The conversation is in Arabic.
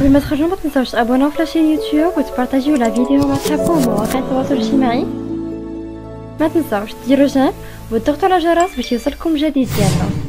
قبل ما تخرجوا ما تنساوش تابوناو في la chaîne يوتيوب وتبارطاجيو la vidéo مع صحابكم ومواقع التواصل الاجتماعي ما تنساوش ديروا j'aime وتضغطوا على الجرس باش يوصلكم جديد ديالنا